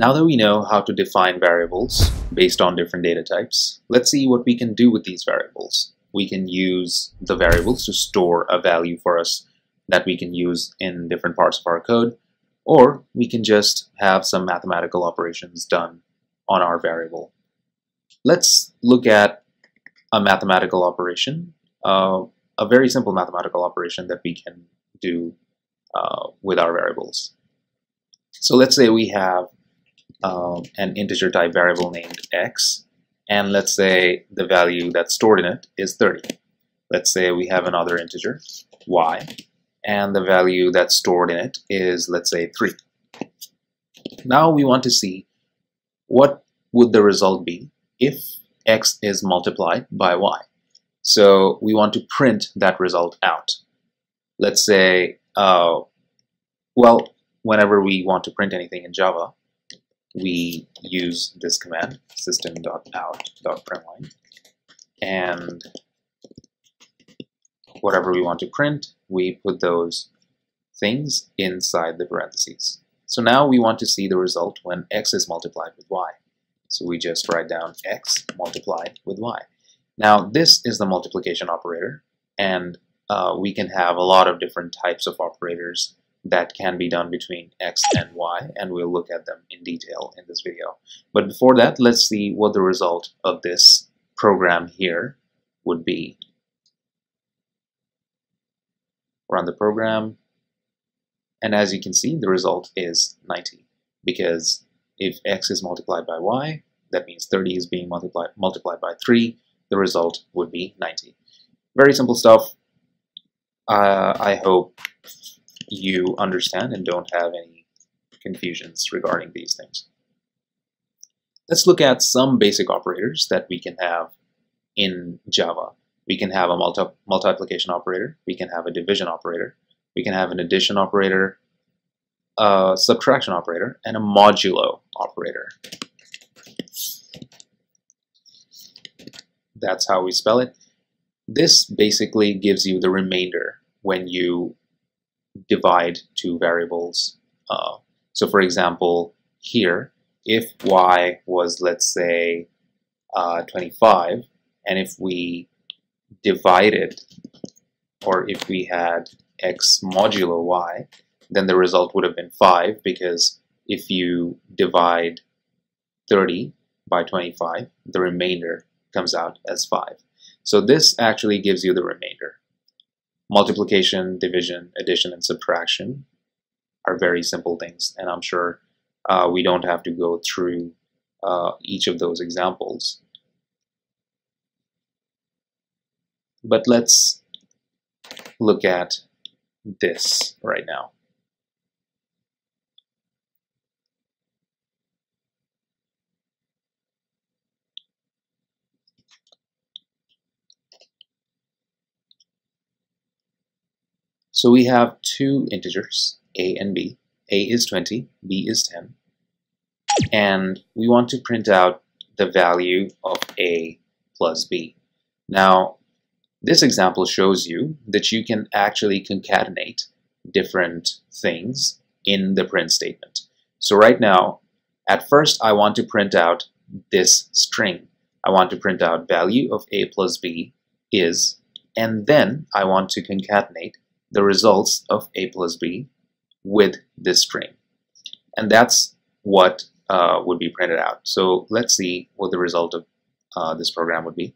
Now that we know how to define variables based on different data types, let's see what we can do with these variables. We can use the variables to store a value for us that we can use in different parts of our code, or we can just have some mathematical operations done on our variable. Let's look at a mathematical operation, uh, a very simple mathematical operation that we can do uh, with our variables. So let's say we have um, an integer type variable named x, and let's say the value that's stored in it is 30. Let's say we have another integer, y, and the value that's stored in it is, let's say, 3. Now we want to see what would the result be if x is multiplied by y. So we want to print that result out. Let's say, uh, well, whenever we want to print anything in Java, we use this command, system.out.println, and whatever we want to print, we put those things inside the parentheses. So now we want to see the result when x is multiplied with y. So we just write down x multiplied with y. Now this is the multiplication operator, and uh, we can have a lot of different types of operators that can be done between x and y, and we'll look at them in detail in this video. But before that, let's see what the result of this program here would be. Run the program, and as you can see, the result is 90, because if x is multiplied by y, that means 30 is being multiplied, multiplied by 3, the result would be 90. Very simple stuff. Uh, I hope you understand and don't have any confusions regarding these things. Let's look at some basic operators that we can have in Java. We can have a multi multiplication operator, we can have a division operator, we can have an addition operator, a subtraction operator, and a modulo operator. That's how we spell it. This basically gives you the remainder when you divide two variables. Uh, so for example, here, if y was, let's say, uh, 25, and if we divided, or if we had x modulo y, then the result would have been 5, because if you divide 30 by 25, the remainder comes out as 5. So this actually gives you the remainder multiplication, division, addition, and subtraction are very simple things, and I'm sure uh, we don't have to go through uh, each of those examples. But let's look at this right now. So we have two integers, a and b. a is 20, b is 10. And we want to print out the value of a plus b. Now, this example shows you that you can actually concatenate different things in the print statement. So right now, at first I want to print out this string. I want to print out value of a plus b is, and then I want to concatenate the results of a plus b with this string. And that's what uh, would be printed out. So let's see what the result of uh, this program would be.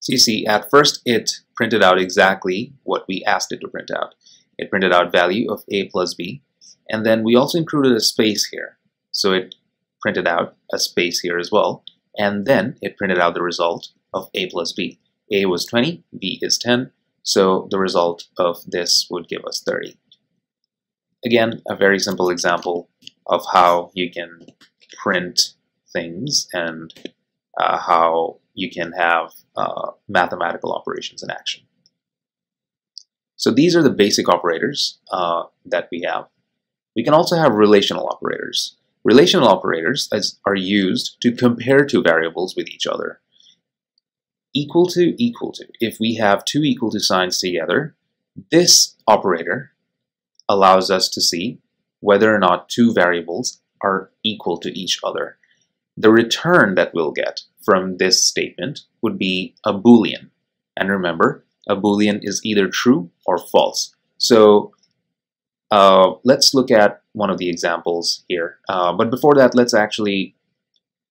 So you see, at first it printed out exactly what we asked it to print out. It printed out value of a plus b, and then we also included a space here. So it printed out a space here as well, and then it printed out the result of a plus b. A was 20, B is 10, so the result of this would give us 30. Again, a very simple example of how you can print things and uh, how you can have uh, mathematical operations in action. So these are the basic operators uh, that we have. We can also have relational operators. Relational operators are used to compare two variables with each other equal to equal to. If we have two equal to signs together, this operator allows us to see whether or not two variables are equal to each other. The return that we'll get from this statement would be a boolean. And remember, a boolean is either true or false. So uh, let's look at one of the examples here. Uh, but before that, let's actually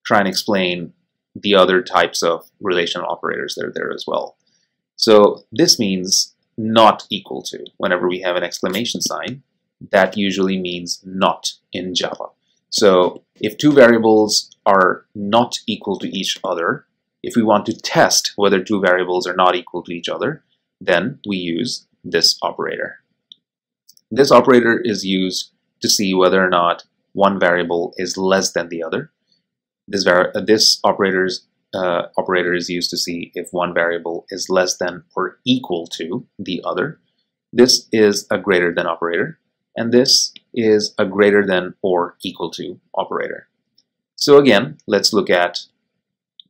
try and explain the other types of relational operators that are there as well. So this means not equal to. Whenever we have an exclamation sign, that usually means not in Java. So if two variables are not equal to each other, if we want to test whether two variables are not equal to each other, then we use this operator. This operator is used to see whether or not one variable is less than the other. This, uh, this operator's, uh, operator is used to see if one variable is less than or equal to the other. This is a greater than operator, and this is a greater than or equal to operator. So again, let's look at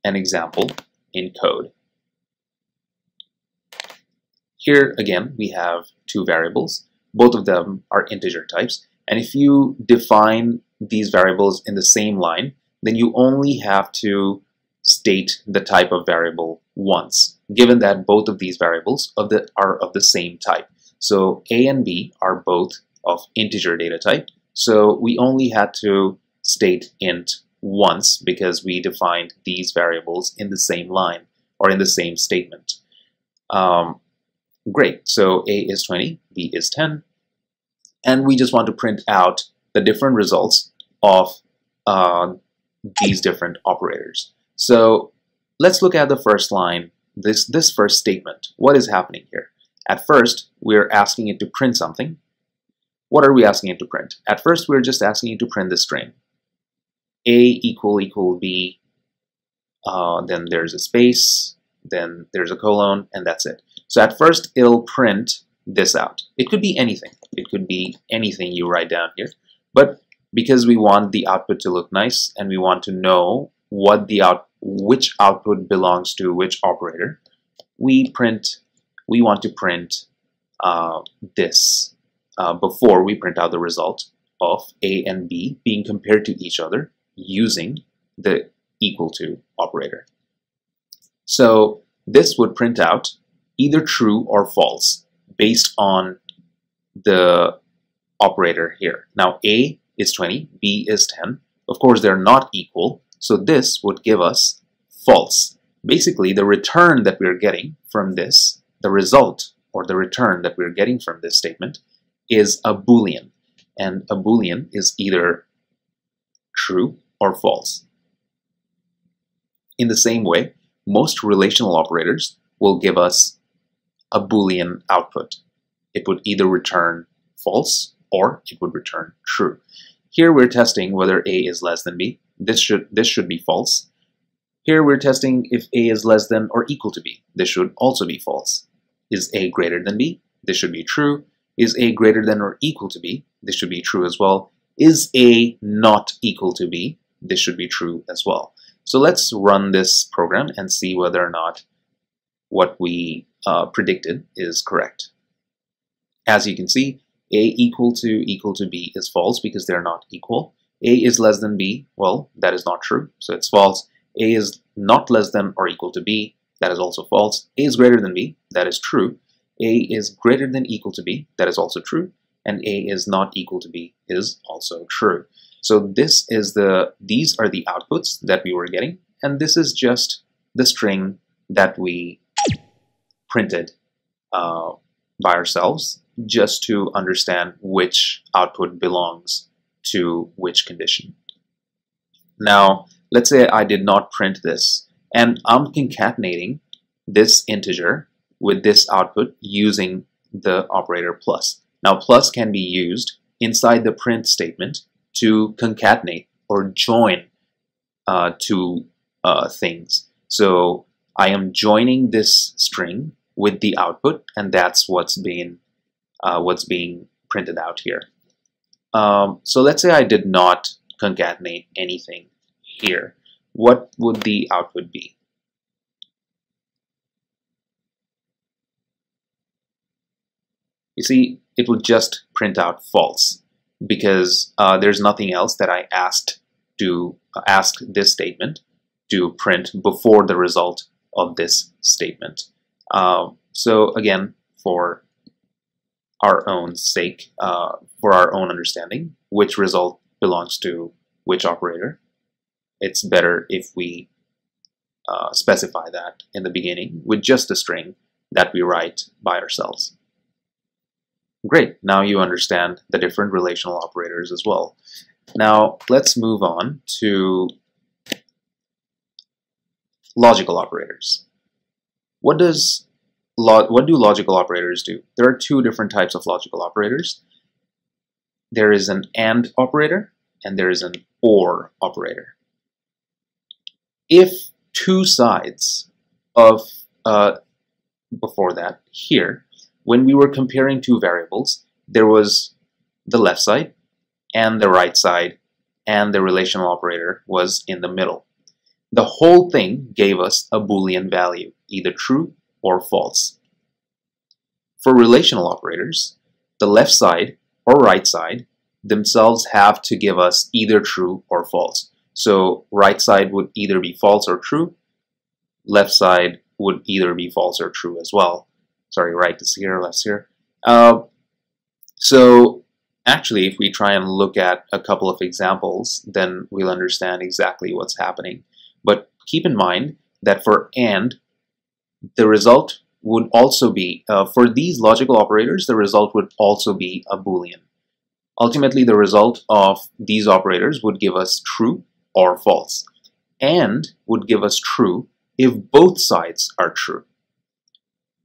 an example in code. Here again, we have two variables. Both of them are integer types. And if you define these variables in the same line, then you only have to state the type of variable once, given that both of these variables of the, are of the same type. So a and b are both of integer data type, so we only had to state int once because we defined these variables in the same line or in the same statement. Um, great, so a is 20, b is 10, and we just want to print out the different results of uh, these different operators. So let's look at the first line, this, this first statement. What is happening here? At first, we're asking it to print something. What are we asking it to print? At first, we're just asking it to print the string. A equal equal B, uh, then there's a space, then there's a colon, and that's it. So at first, it'll print this out. It could be anything. It could be anything you write down here. But because we want the output to look nice and we want to know what the out which output belongs to which operator, we print we want to print uh, this uh, before we print out the result of A and B being compared to each other using the equal to operator. So this would print out either true or false based on the operator here. Now A is 20, B is 10. Of course, they're not equal, so this would give us false. Basically, the return that we're getting from this, the result or the return that we're getting from this statement is a boolean. And a boolean is either true or false. In the same way, most relational operators will give us a boolean output. It would either return false or it would return true. Here we're testing whether A is less than B. This should, this should be false. Here we're testing if A is less than or equal to B. This should also be false. Is A greater than B? This should be true. Is A greater than or equal to B? This should be true as well. Is A not equal to B? This should be true as well. So let's run this program and see whether or not what we uh, predicted is correct. As you can see, a equal to equal to b is false because they're not equal. a is less than b, well, that is not true, so it's false. a is not less than or equal to b, that is also false. a is greater than b, that is true. a is greater than equal to b, that is also true. And a is not equal to b is also true. So this is the, these are the outputs that we were getting, and this is just the string that we printed uh, by ourselves just to understand which output belongs to which condition. Now, let's say I did not print this, and I'm concatenating this integer with this output using the operator plus. Now, plus can be used inside the print statement to concatenate or join uh, two uh, things. So I am joining this string with the output, and that's what's being uh, what's being printed out here. Um, so let's say I did not concatenate anything here. What would the output be? You see, it would just print out false. because uh, there's nothing else that I asked to uh, ask this statement to print before the result of this statement. Uh, so again, for our own sake, uh, for our own understanding, which result belongs to which operator, it's better if we uh, specify that in the beginning with just a string that we write by ourselves. Great, now you understand the different relational operators as well. Now let's move on to logical operators. What does what do logical operators do? There are two different types of logical operators. There is an AND operator and there is an OR operator. If two sides of, uh, before that, here, when we were comparing two variables, there was the left side and the right side, and the relational operator was in the middle. The whole thing gave us a Boolean value, either true or false. For relational operators, the left side or right side themselves have to give us either true or false. So right side would either be false or true, left side would either be false or true as well. Sorry, right is here, left here. Uh, so actually, if we try and look at a couple of examples, then we'll understand exactly what's happening. But keep in mind that for AND, the result would also be, uh, for these logical operators, the result would also be a Boolean. Ultimately, the result of these operators would give us true or false. AND would give us true if both sides are true.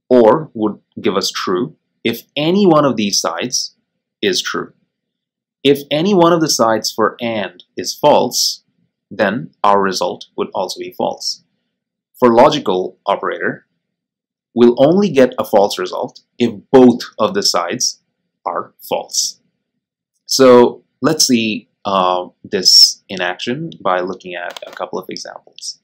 Or would give us true if any one of these sides is true. If any one of the sides for AND is false, then our result would also be false. For logical operator, we'll only get a false result if both of the sides are false. So let's see uh, this in action by looking at a couple of examples.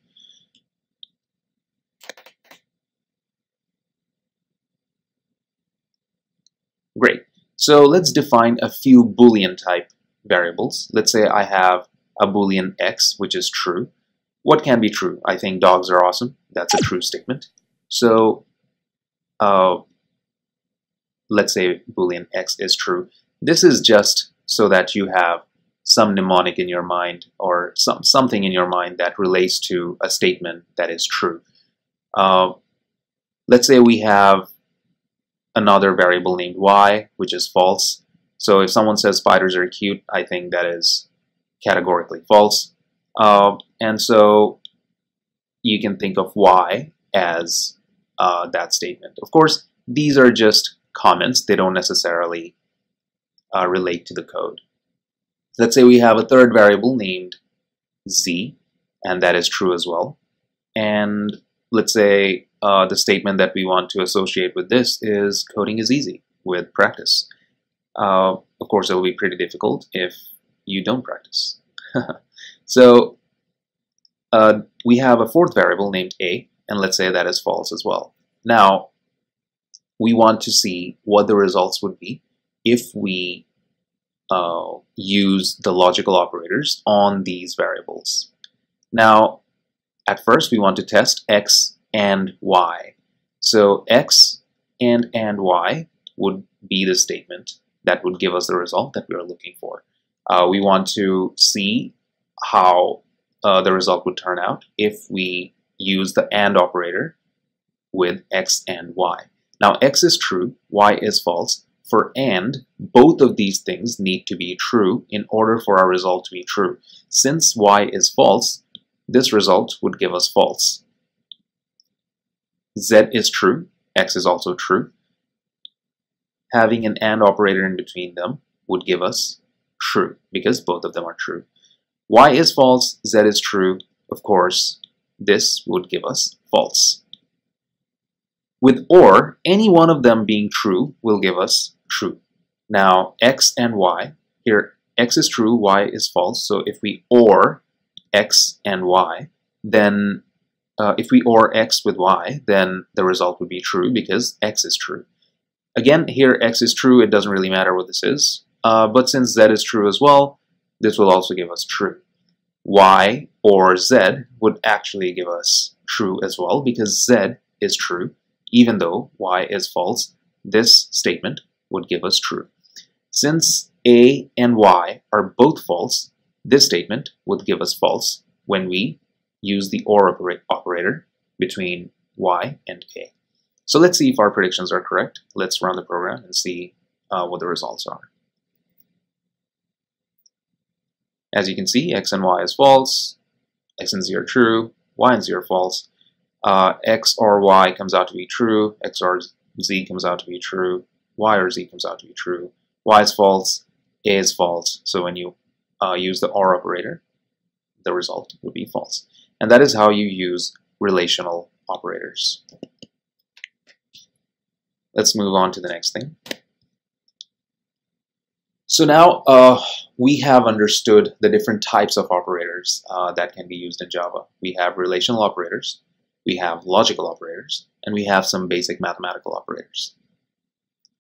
Great. So let's define a few Boolean type variables. Let's say I have a Boolean x, which is true. What can be true? I think dogs are awesome. That's a true statement. So uh, let's say Boolean x is true. This is just so that you have some mnemonic in your mind or some, something in your mind that relates to a statement that is true. Uh, let's say we have another variable named y, which is false. So if someone says spiders are cute, I think that is categorically false. Uh, and so you can think of y as uh, that statement. Of course, these are just comments. They don't necessarily uh, relate to the code. Let's say we have a third variable named z, and that is true as well. And let's say uh, the statement that we want to associate with this is coding is easy with practice. Uh, of course, it will be pretty difficult if you don't practice. so uh, we have a fourth variable named a, and let's say that is false as well. Now, we want to see what the results would be if we uh, use the logical operators on these variables. Now, at first we want to test x and y. So x and and y would be the statement that would give us the result that we are looking for. Uh, we want to see how uh, the result would turn out if we use the AND operator with x and y. Now x is true, y is false. For AND, both of these things need to be true in order for our result to be true. Since y is false, this result would give us false. z is true, x is also true. Having an AND operator in between them would give us true, because both of them are true. Y is false, z is true, of course, this would give us false. With OR, any one of them being true will give us true. Now, x and y, here x is true, y is false, so if we OR x and y, then uh, if we OR x with y, then the result would be true because x is true. Again, here x is true, it doesn't really matter what this is. uh, but since z is true as well, this will also give us true. y or z would actually give us true as well because z is true, even though y is false. This statement would give us true. Since a and y are both false, this statement would give us false when we use the OR operator between y and a. So let's see if our predictions are correct. Let's run the program and see uh, what the results are. As you can see, x and y is false, x and z are true, y and z are false, uh, x or y comes out to be true, x or z comes out to be true, y or z comes out to be true, y is false, a is false. So when you uh, use the OR operator, the result would be false. And that is how you use relational operators. Let's move on to the next thing. So now uh, we have understood the different types of operators uh, that can be used in Java. We have relational operators, we have logical operators, and we have some basic mathematical operators.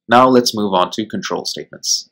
Now let's move on to control statements.